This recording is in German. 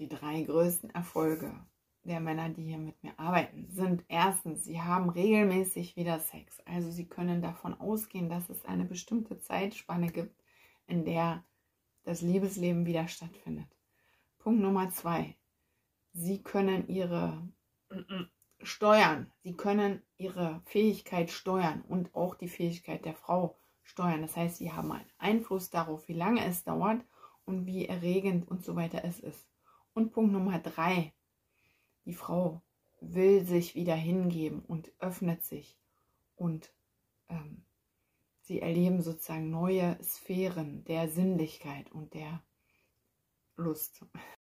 die drei größten Erfolge der Männer, die hier mit mir arbeiten, sind erstens, sie haben regelmäßig wieder Sex. Also sie können davon ausgehen, dass es eine bestimmte Zeitspanne gibt, in der das Liebesleben wieder stattfindet. Punkt Nummer zwei, sie können ihre steuern, sie können ihre Fähigkeit steuern und auch die Fähigkeit der Frau steuern. Das heißt, sie haben einen Einfluss darauf, wie lange es dauert und wie erregend und so weiter es ist. Und Punkt Nummer drei, die Frau will sich wieder hingeben und öffnet sich und ähm, sie erleben sozusagen neue Sphären der Sinnlichkeit und der Lust.